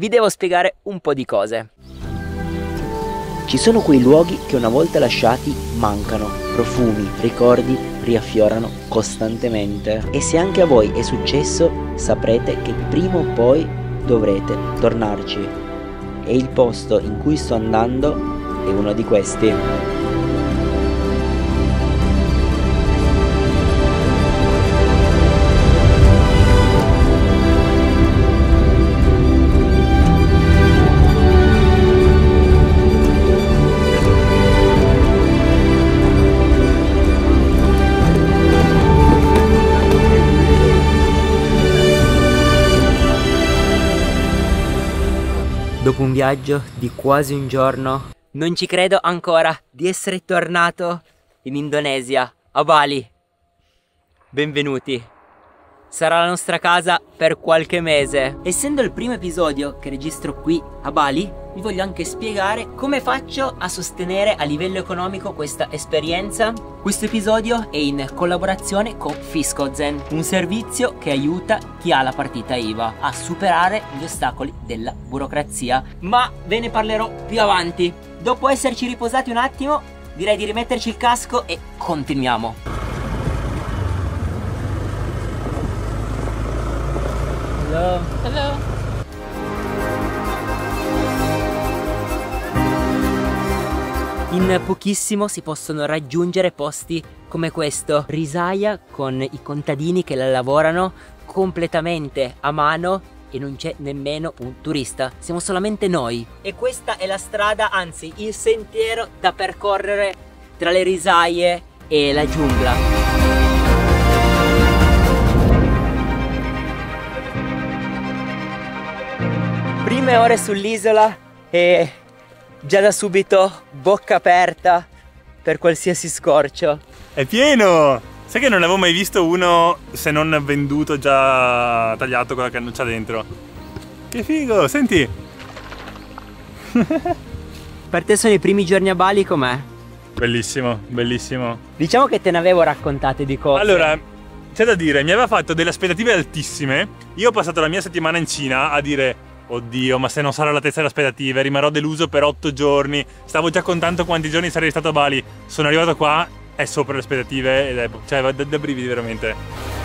vi devo spiegare un po' di cose. Ci sono quei luoghi che una volta lasciati mancano, profumi, ricordi riaffiorano costantemente. E se anche a voi è successo, saprete che prima o poi dovrete tornarci. E il posto in cui sto andando è uno di questi. Viaggio di quasi un giorno, non ci credo ancora di essere tornato in Indonesia, a Bali. Benvenuti. Sarà la nostra casa per qualche mese. Essendo il primo episodio che registro qui a Bali, vi voglio anche spiegare come faccio a sostenere a livello economico questa esperienza. Questo episodio è in collaborazione con FiscoZen, un servizio che aiuta chi ha la partita IVA a superare gli ostacoli della burocrazia. Ma ve ne parlerò più avanti. Dopo esserci riposati un attimo, direi di rimetterci il casco e continuiamo. Hello. Hello. In pochissimo si possono raggiungere posti come questo, risaia con i contadini che la lavorano completamente a mano e non c'è nemmeno un turista, siamo solamente noi. E questa è la strada, anzi il sentiero da percorrere tra le risaie e la giungla. Prime ore sull'isola e già da subito bocca aperta per qualsiasi scorcio. È pieno! Sai che non avevo mai visto uno se non venduto già tagliato con la cannuccia dentro? Che figo, senti! per te sono i primi giorni a Bali com'è? Bellissimo, bellissimo. Diciamo che te ne avevo raccontate di cose. Allora, c'è da dire, mi aveva fatto delle aspettative altissime. Io ho passato la mia settimana in Cina a dire Oddio, ma se non sarà all'altezza delle aspettative, rimarrò deluso per otto giorni. Stavo già contando quanti giorni sarei stato a Bali. Sono arrivato qua, è sopra le aspettative ed è. cioè, da, da brividi veramente.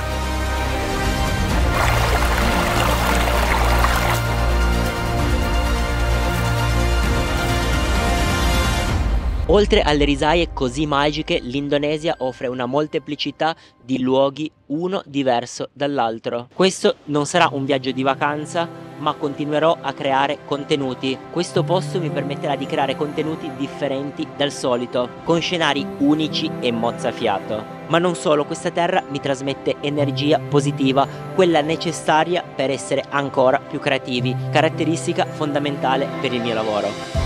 Oltre alle risaie così magiche, l'Indonesia offre una molteplicità di luoghi, uno diverso dall'altro. Questo non sarà un viaggio di vacanza, ma continuerò a creare contenuti. Questo posto mi permetterà di creare contenuti differenti dal solito, con scenari unici e mozzafiato. Ma non solo, questa terra mi trasmette energia positiva, quella necessaria per essere ancora più creativi, caratteristica fondamentale per il mio lavoro.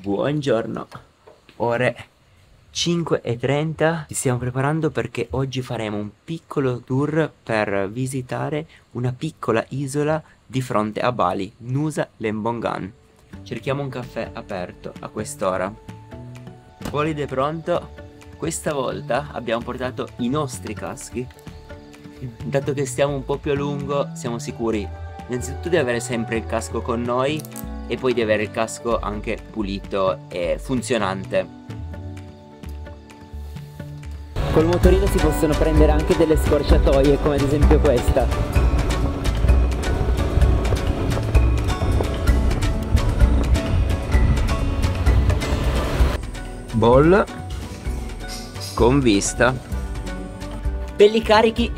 Buongiorno, ore 5.30 ci stiamo preparando perché oggi faremo un piccolo tour per visitare una piccola isola di fronte a Bali, Nusa Lembongan. Cerchiamo un caffè aperto a quest'ora. Polide pronto? Questa volta abbiamo portato i nostri caschi. Dato che stiamo un po' più a lungo, siamo sicuri innanzitutto di avere sempre il casco con noi e poi di avere il casco anche pulito e funzionante. Col motorino si possono prendere anche delle scorciatoie come ad esempio questa. Ball con vista. Belli carichi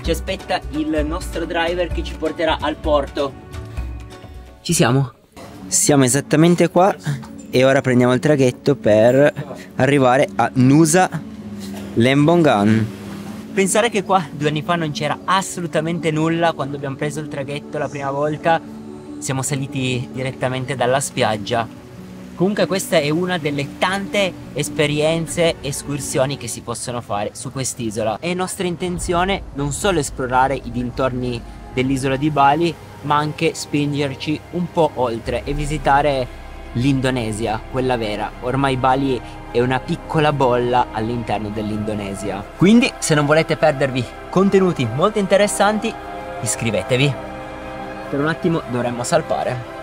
ci aspetta il nostro driver che ci porterà al porto. Ci siamo. Siamo esattamente qua e ora prendiamo il traghetto per arrivare a Nusa Lembongan. Pensare che qua due anni fa non c'era assolutamente nulla quando abbiamo preso il traghetto la prima volta, siamo saliti direttamente dalla spiaggia. Comunque questa è una delle tante esperienze, escursioni che si possono fare su quest'isola. È nostra intenzione non solo esplorare i dintorni dell'isola di Bali, ma anche spingerci un po' oltre e visitare l'Indonesia, quella vera. Ormai Bali è una piccola bolla all'interno dell'Indonesia. Quindi, se non volete perdervi contenuti molto interessanti, iscrivetevi. Per un attimo dovremmo salpare.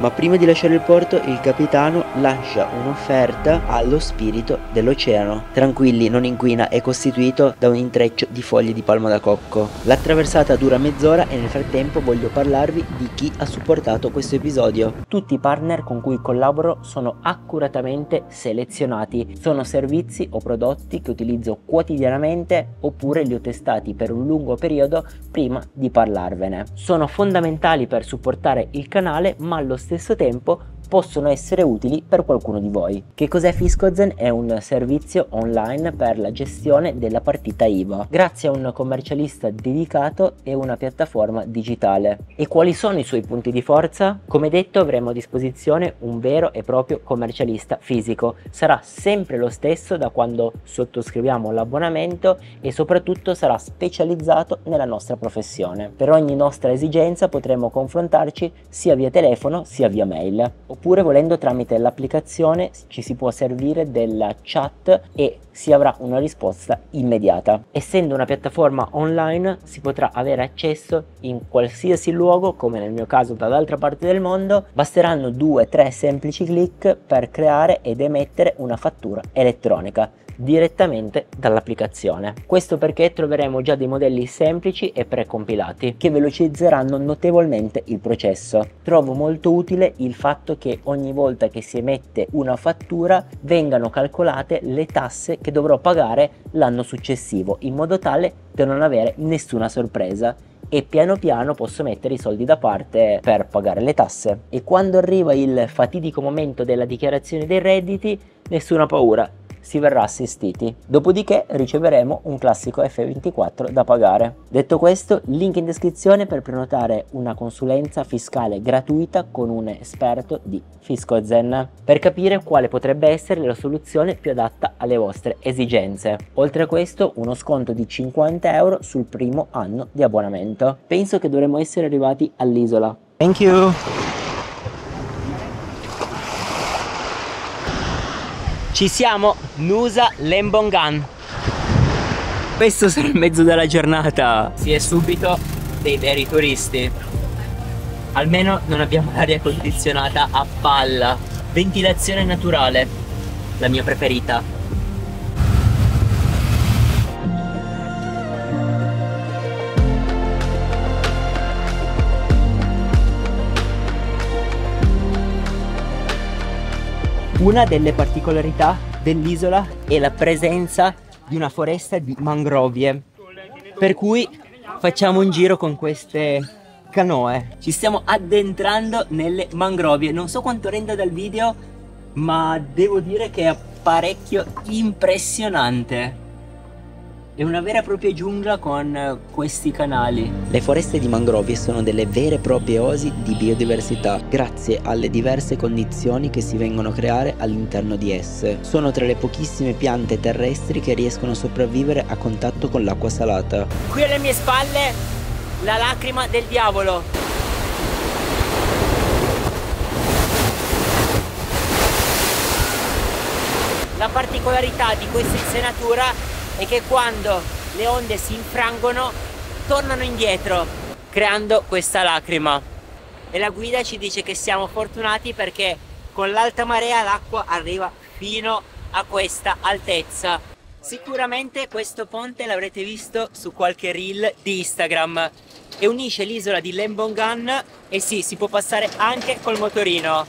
Ma prima di lasciare il porto il capitano lascia un'offerta allo spirito dell'oceano. Tranquilli, non inquina, è costituito da un intreccio di foglie di palma da cocco. La traversata dura mezz'ora e nel frattempo voglio parlarvi di chi ha supportato questo episodio. Tutti i partner con cui collaboro sono accuratamente selezionati. Sono servizi o prodotti che utilizzo quotidianamente oppure li ho testati per un lungo periodo prima di parlarvene. Sono fondamentali per supportare il canale ma allo stesso stesso tempo possono essere utili per qualcuno di voi. Che cos'è Fiscozen? È un servizio online per la gestione della partita IVA, grazie a un commercialista dedicato e una piattaforma digitale. E quali sono i suoi punti di forza? Come detto avremo a disposizione un vero e proprio commercialista fisico. Sarà sempre lo stesso da quando sottoscriviamo l'abbonamento e soprattutto sarà specializzato nella nostra professione. Per ogni nostra esigenza potremo confrontarci sia via telefono sia via mail oppure volendo tramite l'applicazione ci si può servire della chat e si avrà una risposta immediata. Essendo una piattaforma online si potrà avere accesso in qualsiasi luogo, come nel mio caso dall'altra parte del mondo, basteranno 2-3 semplici clic per creare ed emettere una fattura elettronica direttamente dall'applicazione. Questo perché troveremo già dei modelli semplici e precompilati che velocizzeranno notevolmente il processo. Trovo molto utile il fatto che ogni volta che si emette una fattura vengano calcolate le tasse che dovrò pagare l'anno successivo in modo tale da non avere nessuna sorpresa e piano piano posso mettere i soldi da parte per pagare le tasse. E quando arriva il fatidico momento della dichiarazione dei redditi, nessuna paura, si verrà assistiti. Dopodiché riceveremo un classico F24 da pagare. Detto questo, link in descrizione per prenotare una consulenza fiscale gratuita con un esperto di FiscoZen per capire quale potrebbe essere la soluzione più adatta alle vostre esigenze. Oltre a questo, uno sconto di 50 euro sul primo anno di abbonamento. Penso che dovremmo essere arrivati all'isola. Thank you! Ci siamo, Nusa Lembongan. Questo sarà il mezzo della giornata. Si è subito dei veri turisti. Almeno non abbiamo l'aria condizionata a palla. Ventilazione naturale, la mia preferita. Una delle particolarità dell'isola è la presenza di una foresta di mangrovie, per cui facciamo un giro con queste canoe. Ci stiamo addentrando nelle mangrovie, non so quanto renda dal video, ma devo dire che è parecchio impressionante. È una vera e propria giungla con eh, questi canali. Le foreste di mangrovie sono delle vere e proprie osi di biodiversità, grazie alle diverse condizioni che si vengono a creare all'interno di esse. Sono tra le pochissime piante terrestri che riescono a sopravvivere a contatto con l'acqua salata. Qui alle mie spalle la lacrima del diavolo. La particolarità di questa insenatura è che quando le onde si infrangono tornano indietro creando questa lacrima. E la guida ci dice che siamo fortunati perché con l'alta marea l'acqua arriva fino a questa altezza. Sicuramente questo ponte l'avrete visto su qualche reel di Instagram. E unisce l'isola di Lembongan e sì, si può passare anche col motorino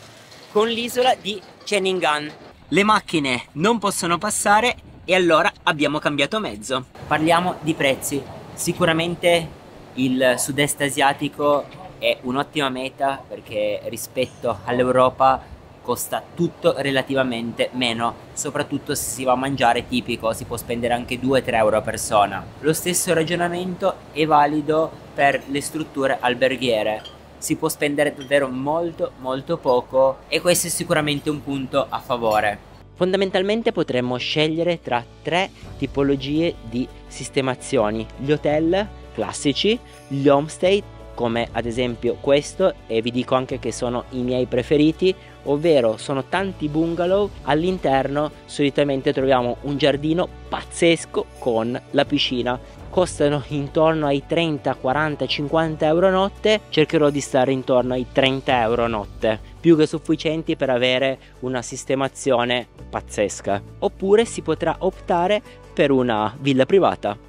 con l'isola di Cheningan. Le macchine non possono passare e allora abbiamo cambiato mezzo. Parliamo di prezzi. Sicuramente il sud-est asiatico è un'ottima meta perché rispetto all'Europa costa tutto relativamente meno, soprattutto se si va a mangiare tipico, si può spendere anche 2-3 euro a persona. Lo stesso ragionamento è valido per le strutture alberghiere. Si può spendere davvero molto molto poco e questo è sicuramente un punto a favore. Fondamentalmente potremmo scegliere tra tre tipologie di sistemazioni. Gli hotel classici, gli homestay come ad esempio questo e vi dico anche che sono i miei preferiti ovvero sono tanti bungalow all'interno solitamente troviamo un giardino pazzesco con la piscina costano intorno ai 30 40 50 euro notte cercherò di stare intorno ai 30 euro notte più che sufficienti per avere una sistemazione pazzesca oppure si potrà optare per una villa privata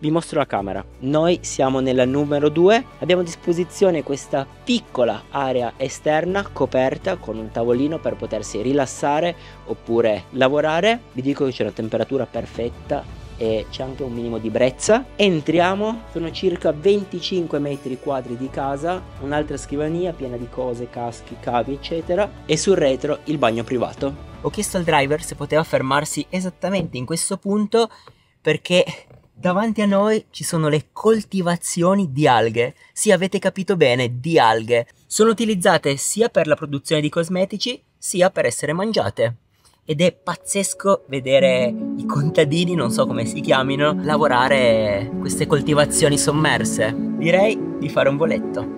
vi mostro la camera. Noi siamo nella numero 2, abbiamo a disposizione questa piccola area esterna coperta con un tavolino per potersi rilassare oppure lavorare. Vi dico che c'è una temperatura perfetta e c'è anche un minimo di brezza. Entriamo, sono circa 25 metri quadri di casa, un'altra scrivania piena di cose, caschi, cavi, eccetera, e sul retro il bagno privato. Ho chiesto al driver se poteva fermarsi esattamente in questo punto perché Davanti a noi ci sono le coltivazioni di alghe. Sì, avete capito bene, di alghe. Sono utilizzate sia per la produzione di cosmetici, sia per essere mangiate. Ed è pazzesco vedere i contadini, non so come si chiamino, lavorare queste coltivazioni sommerse. Direi di fare un voletto.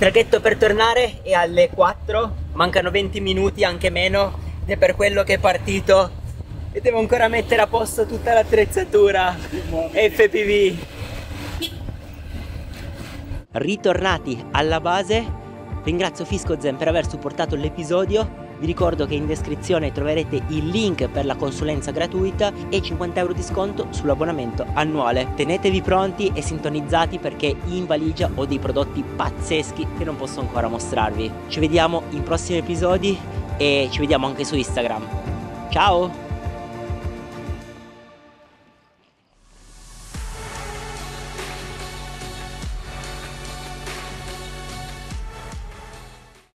Traghetto per tornare è alle 4, mancano 20 minuti, anche meno, ed è per quello che è partito. E devo ancora mettere a posto tutta l'attrezzatura. FPV. Ritornati alla base, ringrazio Fisco Zen per aver supportato l'episodio vi ricordo che in descrizione troverete il link per la consulenza gratuita e 50 euro di sconto sull'abbonamento annuale. Tenetevi pronti e sintonizzati perché in valigia ho dei prodotti pazzeschi che non posso ancora mostrarvi. Ci vediamo in prossimi episodi e ci vediamo anche su Instagram. Ciao!